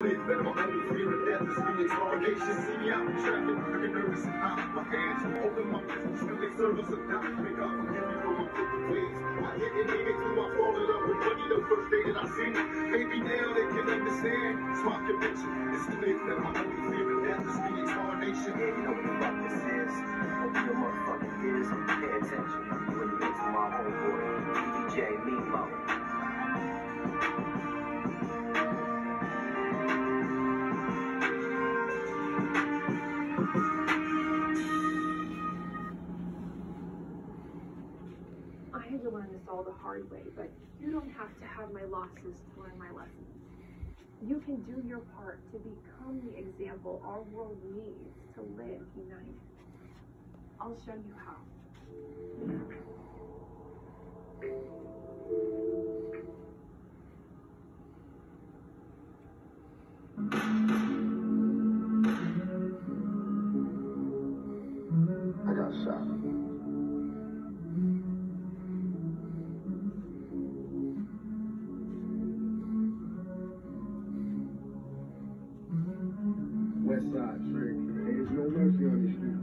That my only fear is the interrogation. See me out in traffic, looking nervous and hot. My hands open my pistols, still they serve us a doubt. Make God forgive me for my ways. I didn't make it through, I fall in love with money the first day that I seen. Maybe now they can understand. It's my conviction. It's clear that my only fear is the incarnation. Yeah, you know what this is. Open your motherfucking ears and pay attention. When you to my homeboy, DJ Mimo. I had to learn this all the hard way, but you don't have to have my losses to learn my lessons. You can do your part to become the example our world needs to live united. I'll show you how. I got shot. West Side Trick. No mercy on the street.